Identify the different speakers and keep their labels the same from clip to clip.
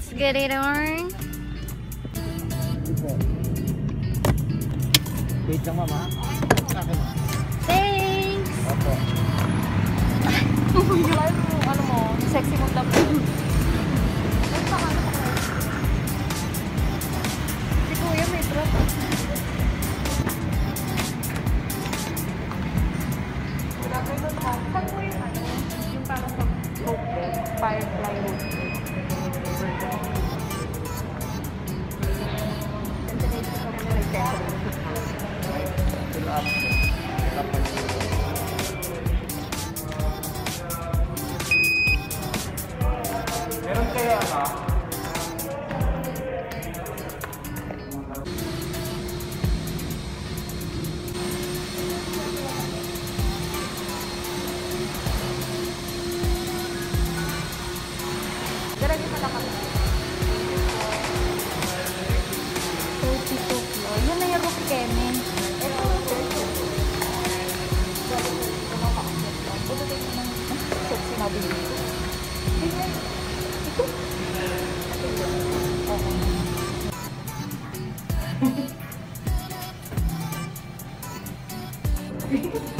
Speaker 1: Let's get it on.
Speaker 2: Wait lang mama.
Speaker 1: Thanks!
Speaker 2: Opo.
Speaker 3: ano mo, sexy mo tapos. Si Kuya may drop. Grabe ha. Saan mo yung ano? Yung parang sa bed. Firefly Lang kami.
Speaker 1: 32 floor. Yun na yung roof Kemen.
Speaker 3: Sexy na din.
Speaker 1: Firefly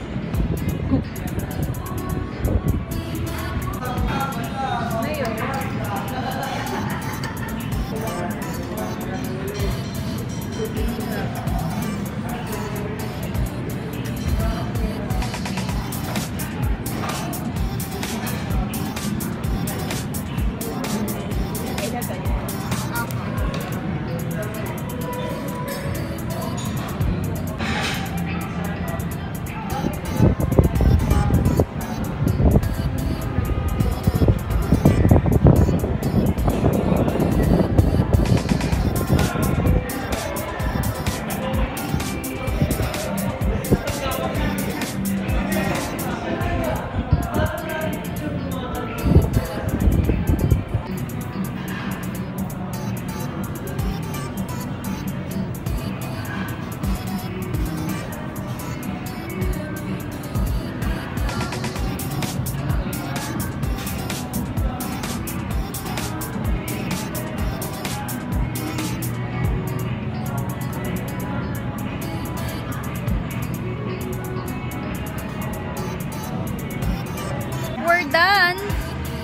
Speaker 1: done.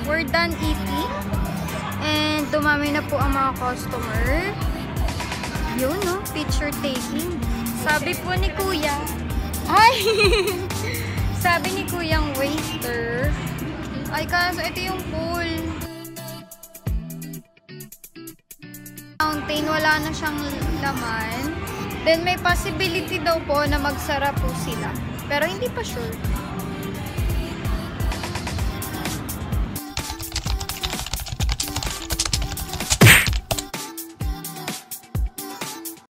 Speaker 1: We're done eating. And dumami na po ang mga customer. Yun, no? Picture taking. Sabi po ni Kuya. Ay! Sabi ni Kuyang waiter. Ay, kaso ito yung pool. Fountain, wala na siyang laman. Then may possibility daw po na magsara po sila. Pero hindi pa sure.